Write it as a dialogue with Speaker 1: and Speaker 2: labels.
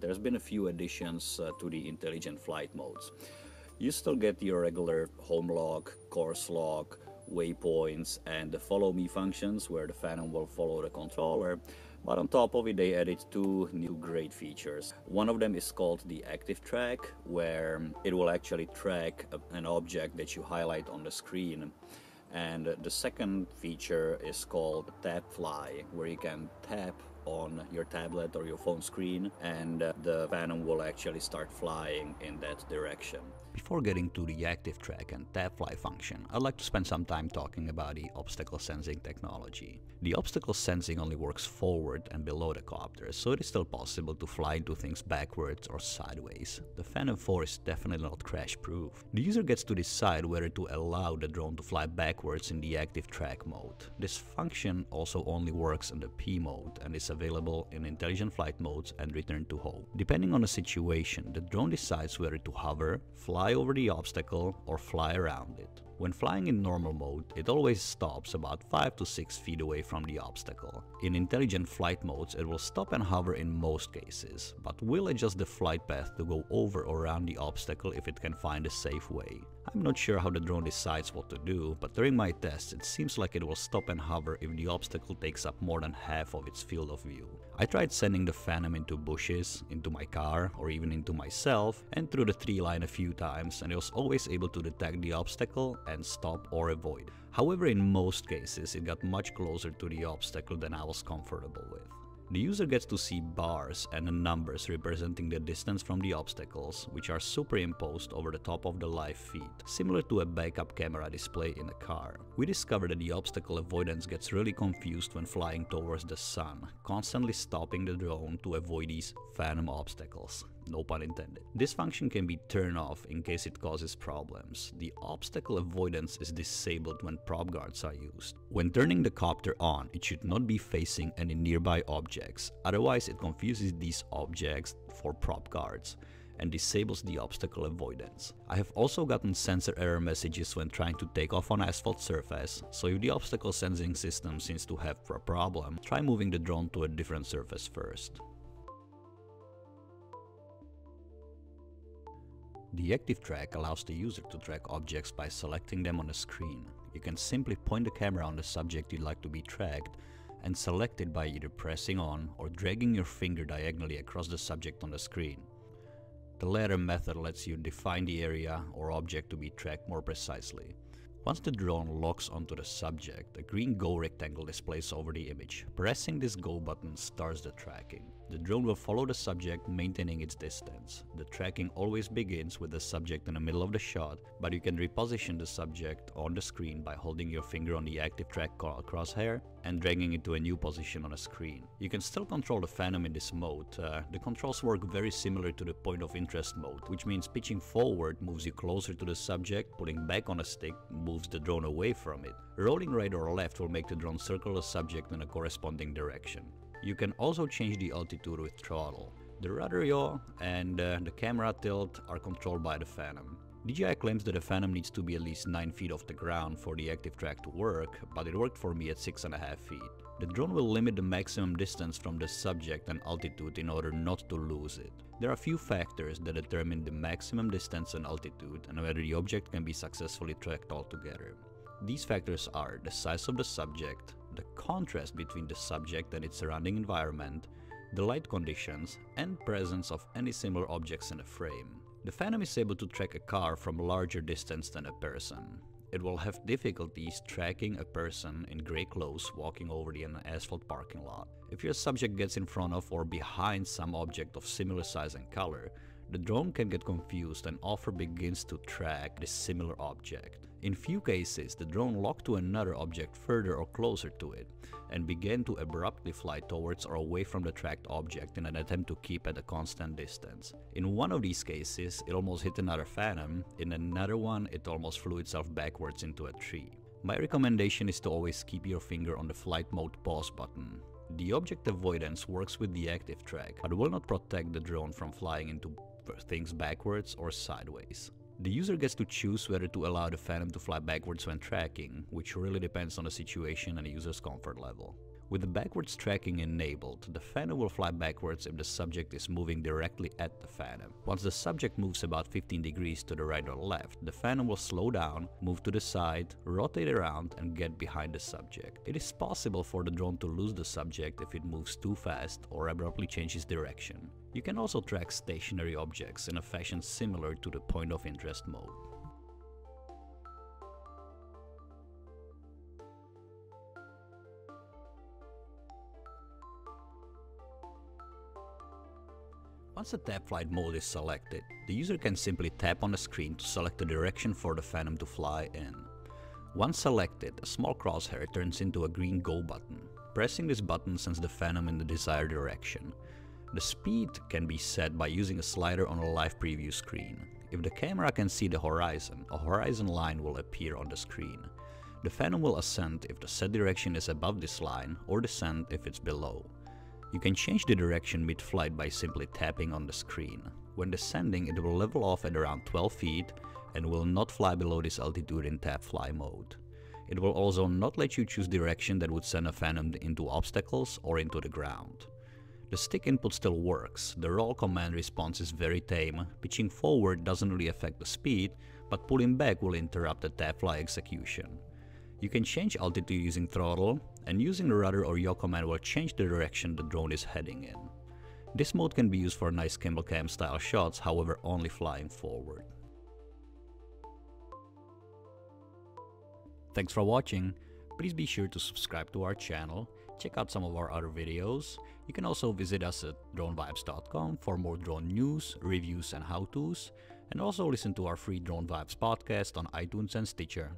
Speaker 1: there's been a few additions uh, to the intelligent flight modes. You still get your regular home lock, course lock, waypoints, and the follow me functions where the Phantom will follow the controller. But on top of it, they added two new great features. One of them is called the Active Track, where it will actually track an object that you highlight on the screen. And the second feature is called Tap Fly, where you can tap on your tablet or your phone screen and uh, the Phantom will actually start flying in that direction.
Speaker 2: Before getting to the active track and tap fly function, I'd like to spend some time talking about the obstacle sensing technology. The obstacle sensing only works forward and below the copter, so it is still possible to fly into things backwards or sideways. The Phantom 4 is definitely not crash proof. The user gets to decide whether to allow the drone to fly backwards in the active track mode. This function also only works in the P mode and is available in intelligent flight modes and return to home. Depending on the situation, the drone decides whether to hover, fly over the obstacle or fly around it. When flying in normal mode, it always stops about 5 to 6 feet away from the obstacle. In intelligent flight modes, it will stop and hover in most cases, but will adjust the flight path to go over or around the obstacle if it can find a safe way. I'm not sure how the drone decides what to do, but during my tests it seems like it will stop and hover if the obstacle takes up more than half of its field of view. I tried sending the Phantom into bushes, into my car, or even into myself, and through the tree line a few times and it was always able to detect the obstacle and stop or avoid. However, in most cases it got much closer to the obstacle than I was comfortable with. The user gets to see bars and numbers representing the distance from the obstacles, which are superimposed over the top of the live feed, similar to a backup camera display in a car. We discovered that the obstacle avoidance gets really confused when flying towards the sun, constantly stopping the drone to avoid these phantom obstacles no pun intended. This function can be turned off in case it causes problems. The obstacle avoidance is disabled when prop guards are used. When turning the copter on, it should not be facing any nearby objects, otherwise it confuses these objects for prop guards and disables the obstacle avoidance. I have also gotten sensor error messages when trying to take off on asphalt surface, so if the obstacle sensing system seems to have a problem, try moving the drone to a different surface first. The active track allows the user to track objects by selecting them on the screen. You can simply point the camera on the subject you'd like to be tracked and select it by either pressing on or dragging your finger diagonally across the subject on the screen. The latter method lets you define the area or object to be tracked more precisely. Once the drone locks onto the subject, a green Go rectangle displays over the image. Pressing this Go button starts the tracking. The drone will follow the subject, maintaining its distance. The tracking always begins with the subject in the middle of the shot, but you can reposition the subject on the screen by holding your finger on the active track crosshair and dragging it to a new position on the screen. You can still control the Phantom in this mode. Uh, the controls work very similar to the point of interest mode, which means pitching forward moves you closer to the subject, pulling back on a stick moves the drone away from it. Rolling right or left will make the drone circle the subject in a corresponding direction. You can also change the altitude with throttle. The rudder yaw and uh, the camera tilt are controlled by the Phantom. DJI claims that the Phantom needs to be at least 9 feet off the ground for the active track to work, but it worked for me at 6.5 feet. The drone will limit the maximum distance from the subject and altitude in order not to lose it. There are a few factors that determine the maximum distance and altitude and whether the object can be successfully tracked altogether. These factors are the size of the subject, the contrast between the subject and its surrounding environment, the light conditions, and presence of any similar objects in the frame. The Phantom is able to track a car from a larger distance than a person. It will have difficulties tracking a person in grey clothes walking over the asphalt parking lot. If your subject gets in front of or behind some object of similar size and color, the drone can get confused and offer begins to track this similar object. In few cases, the drone locked to another object further or closer to it, and began to abruptly fly towards or away from the tracked object in an attempt to keep at a constant distance. In one of these cases, it almost hit another phantom, in another one it almost flew itself backwards into a tree. My recommendation is to always keep your finger on the flight mode pause button. The object avoidance works with the active track, but will not protect the drone from flying into things backwards or sideways. The user gets to choose whether to allow the Phantom to fly backwards when tracking, which really depends on the situation and the user's comfort level. With the backwards tracking enabled, the Phantom will fly backwards if the subject is moving directly at the Phantom. Once the subject moves about 15 degrees to the right or left, the Phantom will slow down, move to the side, rotate around and get behind the subject. It is possible for the drone to lose the subject if it moves too fast or abruptly changes direction. You can also track stationary objects in a fashion similar to the point of interest mode. Once the tap flight mode is selected, the user can simply tap on the screen to select the direction for the Phantom to fly in. Once selected, a small crosshair turns into a green go button. Pressing this button sends the Phantom in the desired direction. The speed can be set by using a slider on a live preview screen. If the camera can see the horizon, a horizon line will appear on the screen. The Phantom will ascend if the set direction is above this line or descend if it's below. You can change the direction mid-flight by simply tapping on the screen. When descending it will level off at around 12 feet and will not fly below this altitude in tap fly mode. It will also not let you choose direction that would send a Phantom into obstacles or into the ground. The stick input still works, the roll command response is very tame, pitching forward doesn't really affect the speed, but pulling back will interrupt the tap fly execution. You can change altitude using throttle, and using the rudder or yaw command will change the direction the drone is heading in. This mode can be used for nice gimbal cam style shots, however only flying forward. Thanks for watching, please be sure to subscribe to our channel, check out some of our other videos. You can also visit us at dronevibes.com for more drone news, reviews and how-tos, and also listen to our free Drone Vibes podcast on iTunes and Stitcher.